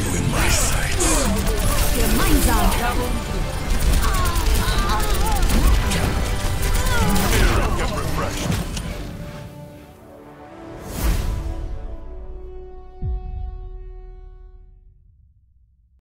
you in my sights. Your mind's on.